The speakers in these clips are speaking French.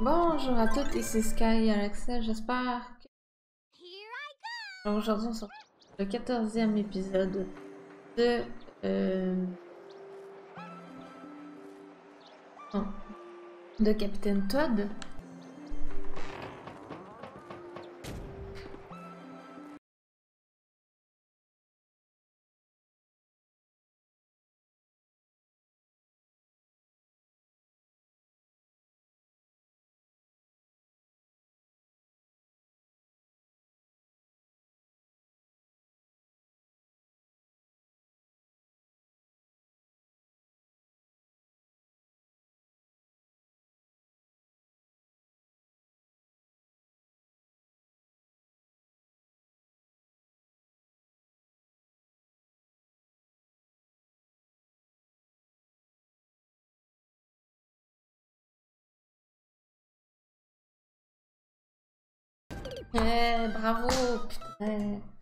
Bonjour à toutes, ici Sky Alexa, j'espère que... Aujourd'hui on se retrouve le quatorzième épisode de... Euh... de Capitaine Todd. Bravo, putain.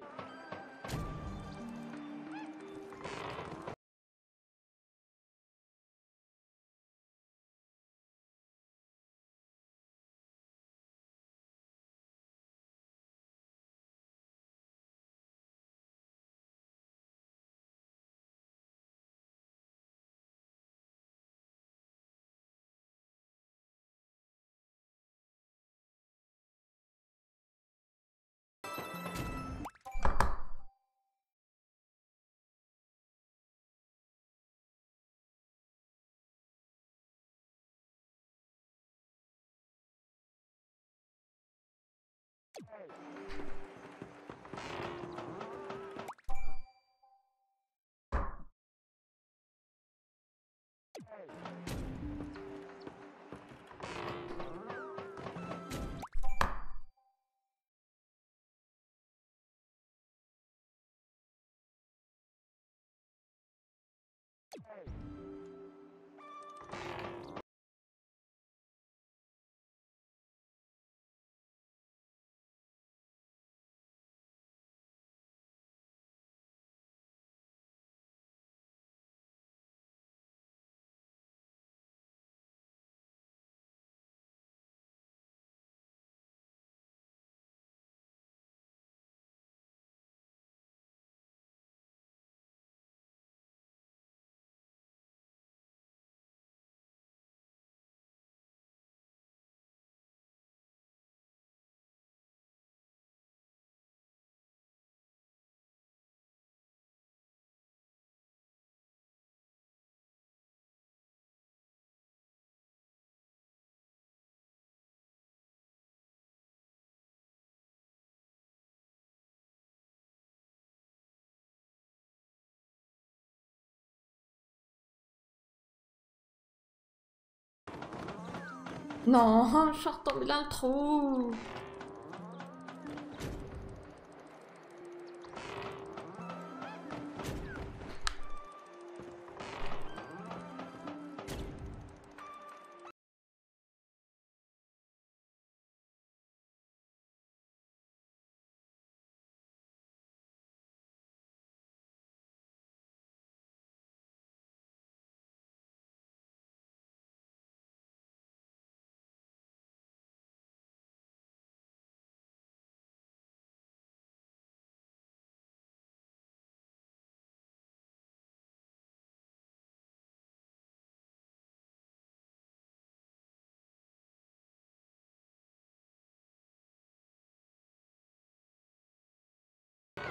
Hey. Hey! Non, je suis retombée dans le trou.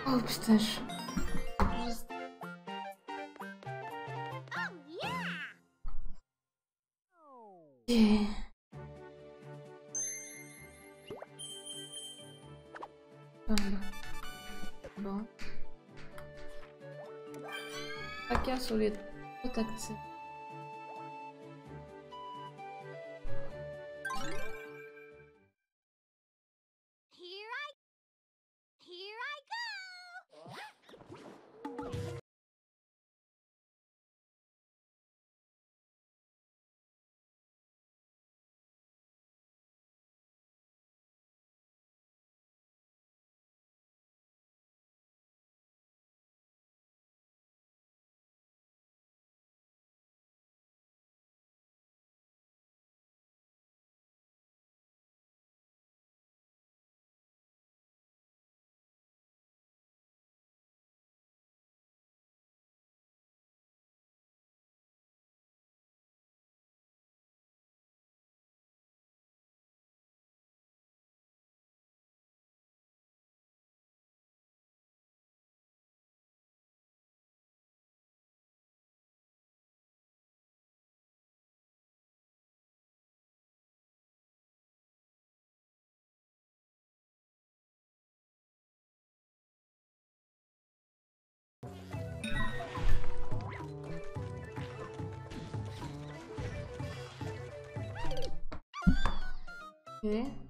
Oh, Bom. Aqui é a solidão. Vou ter que ser. ¿Qué?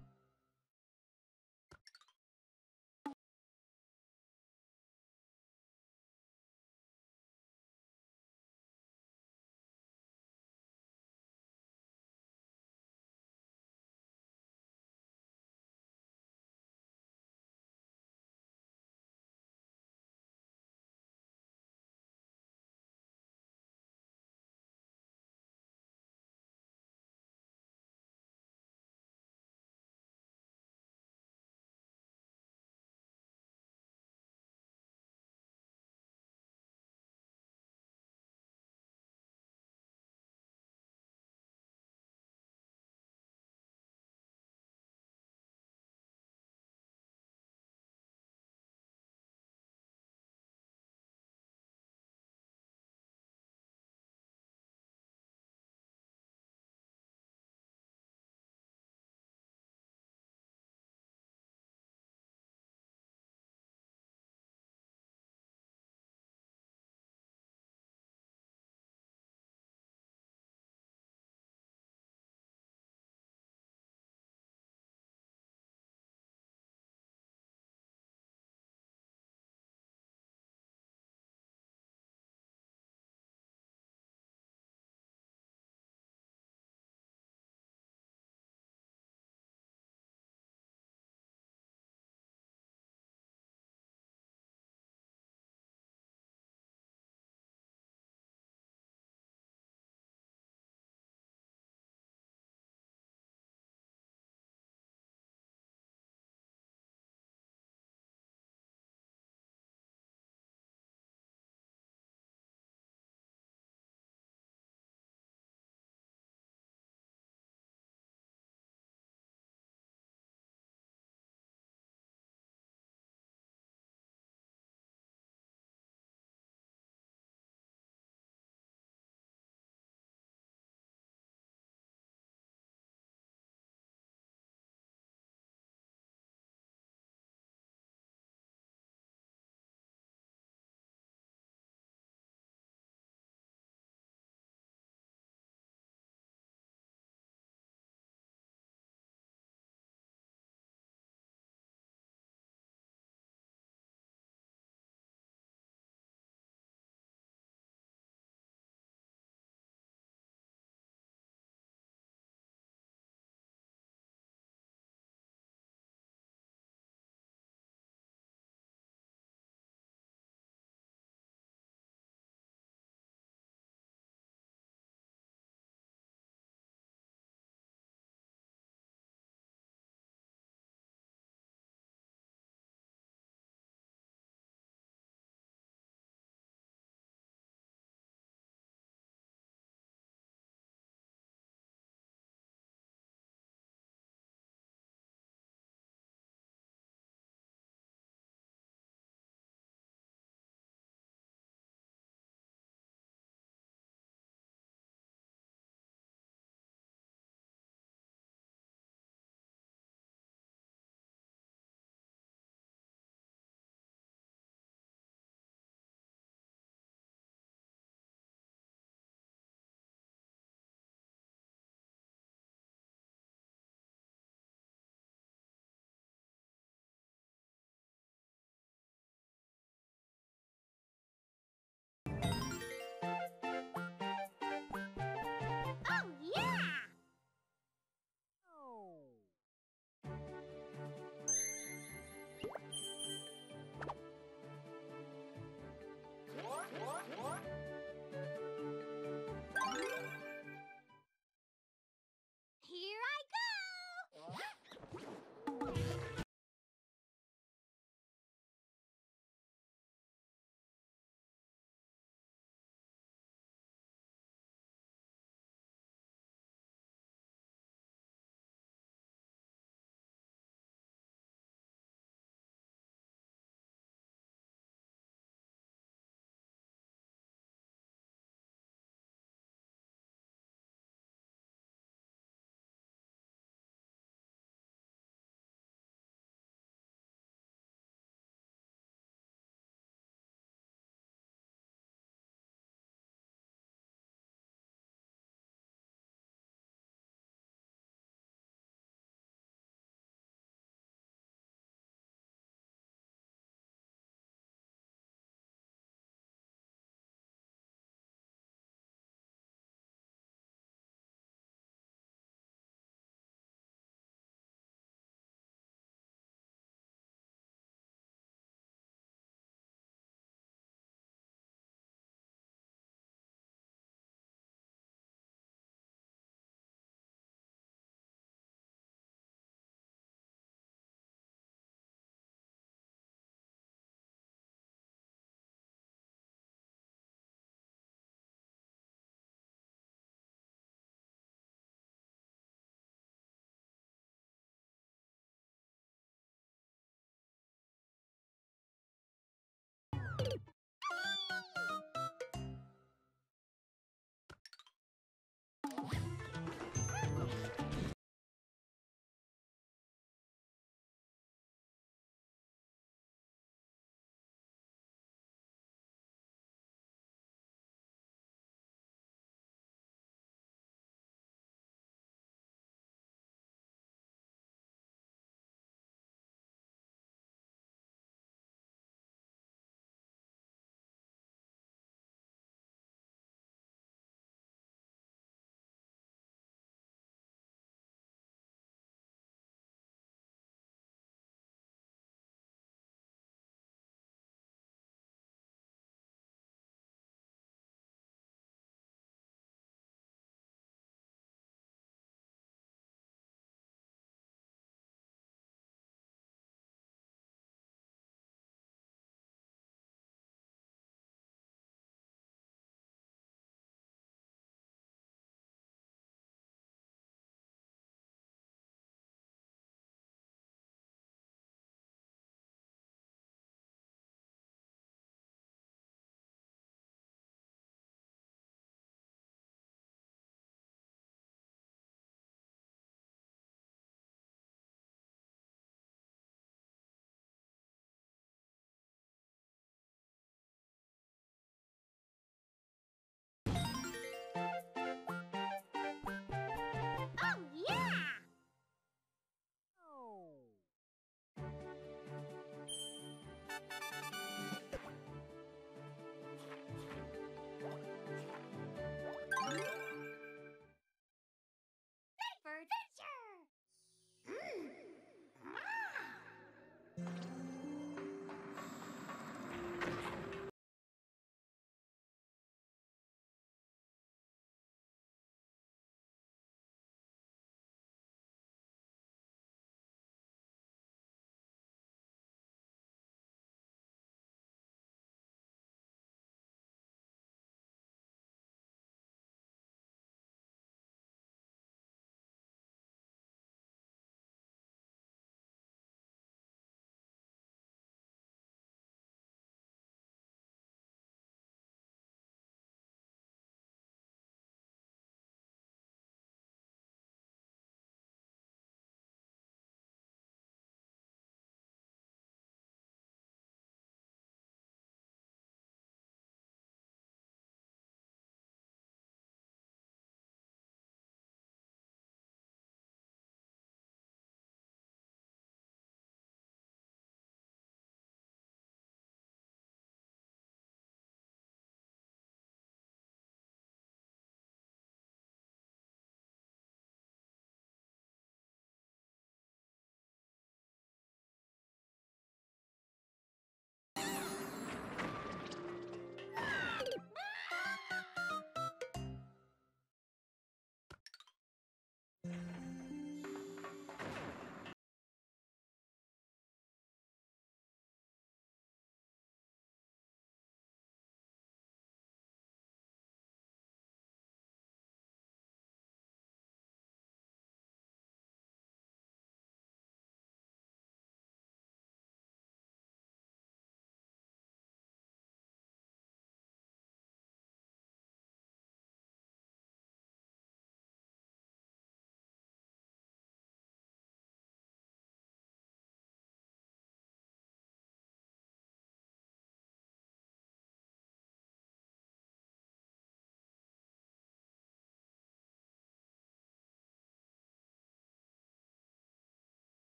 Bye.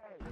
Hey.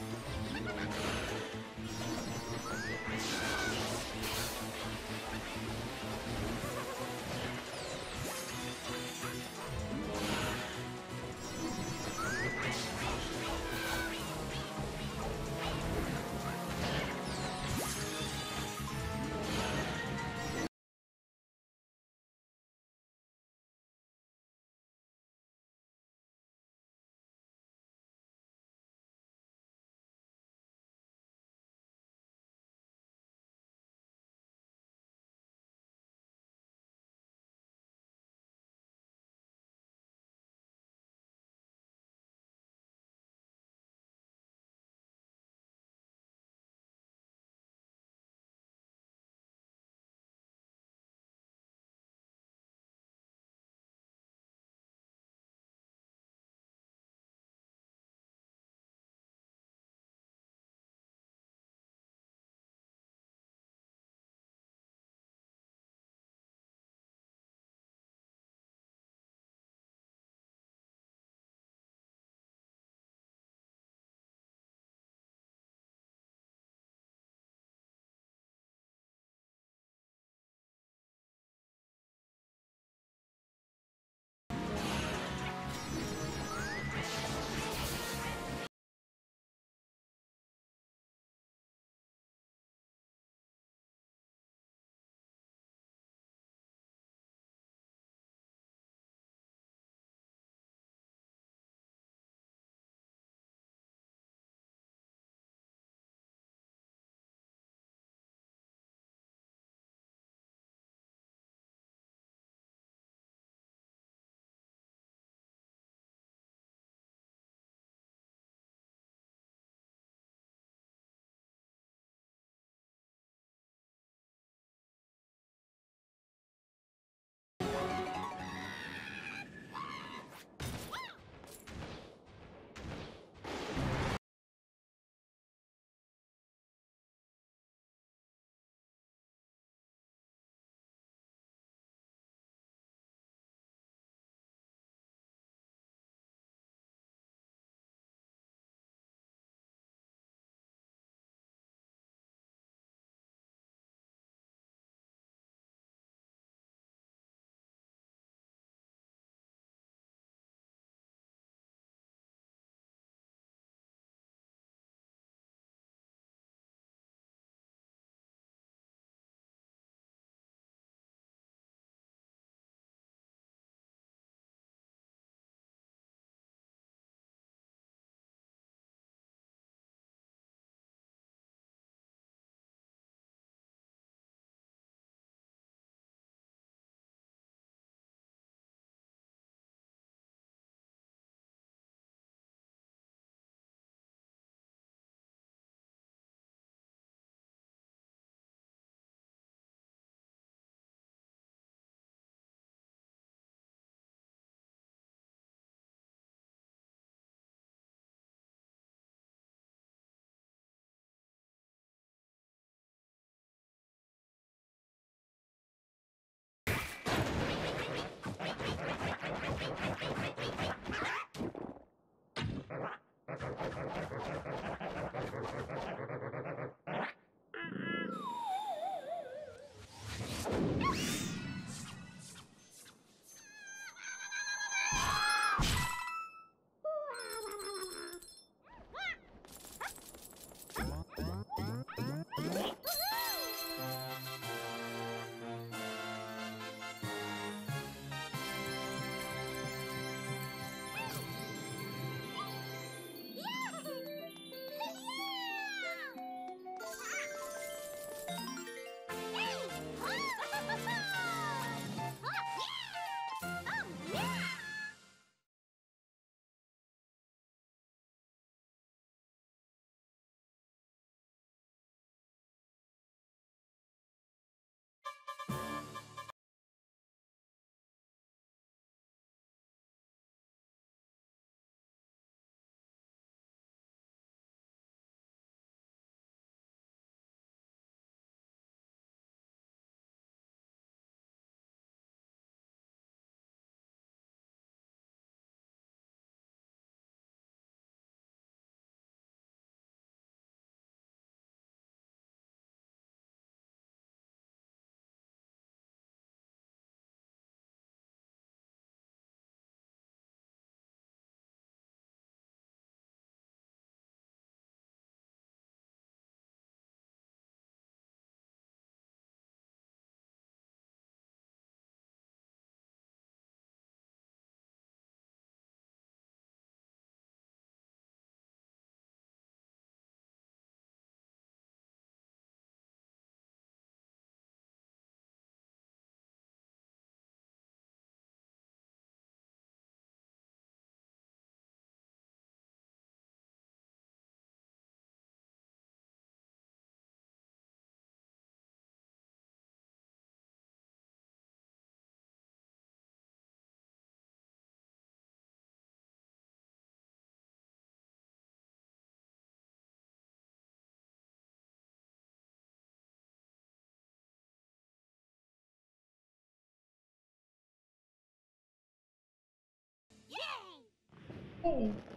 Hey.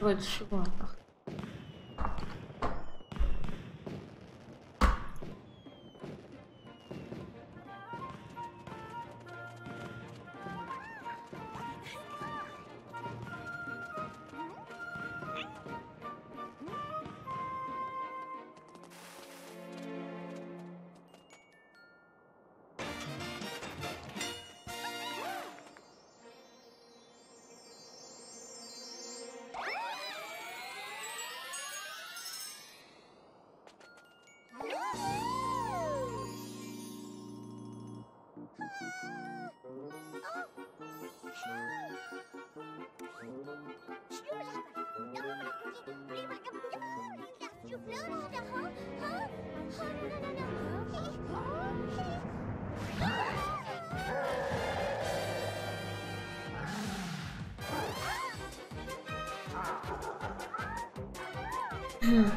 Вот чего? Par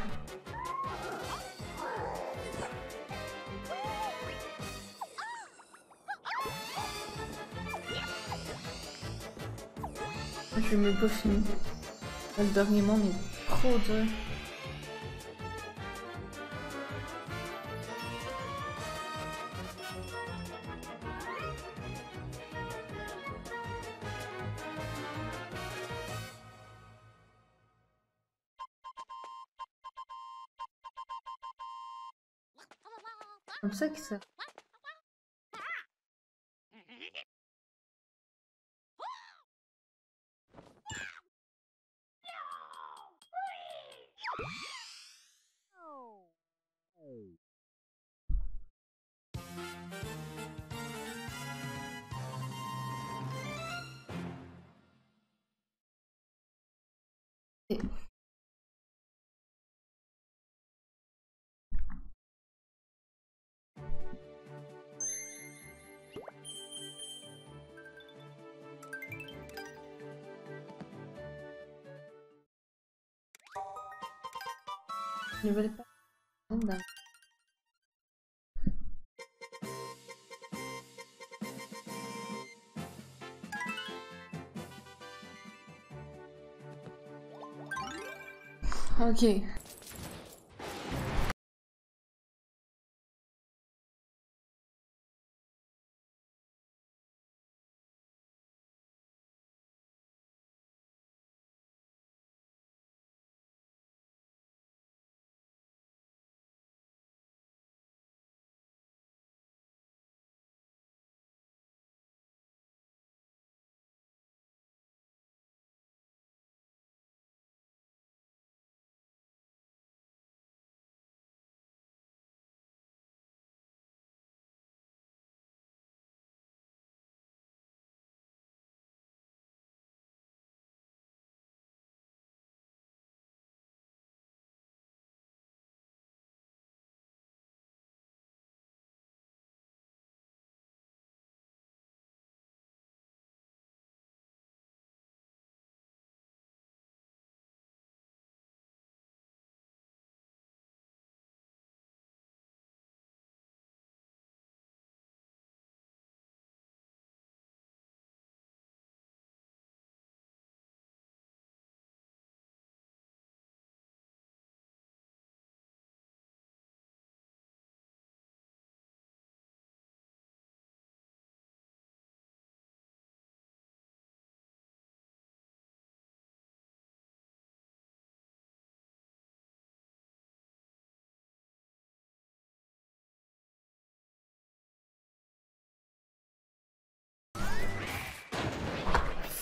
Je me pas fini. Le dernier monde est trop dur. Comme ça que ça. 이번에 빨리 된다. 오케이.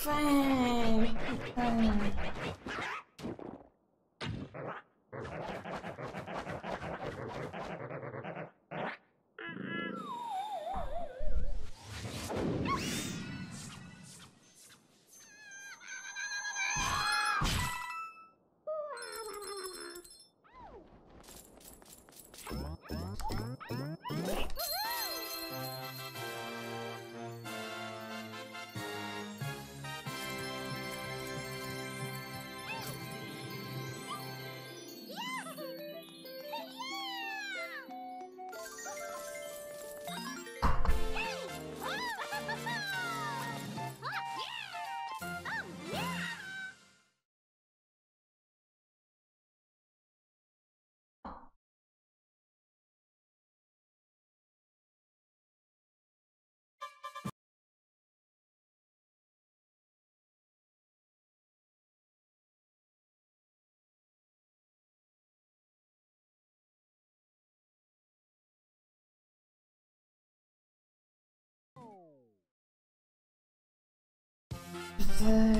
fine. Bye.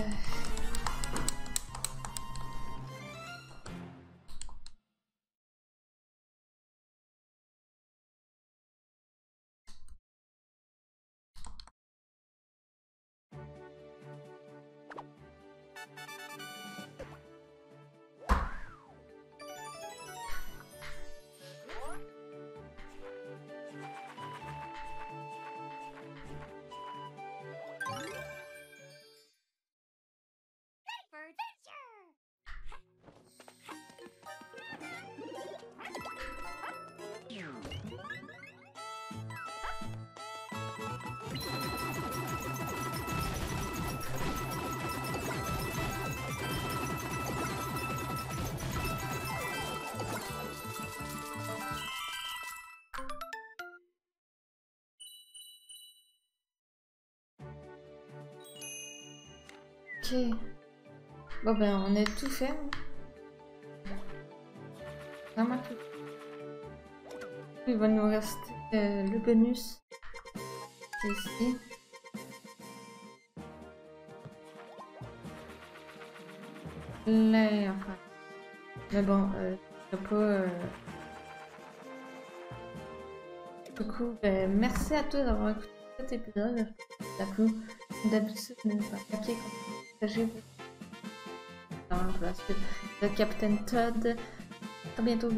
Ok. Bon ben on est tout fait. hein. Vraiment tout. Il va nous rester euh, le bonus. Ici. Là, enfin. Mais bon, euh, pas. euh, Du coup, ben, merci à tous d'avoir écouté cet épisode. A D'habitude, n'hésitez pas à żywy. Dałam po prostu, jak ja potem to, to mnie tu.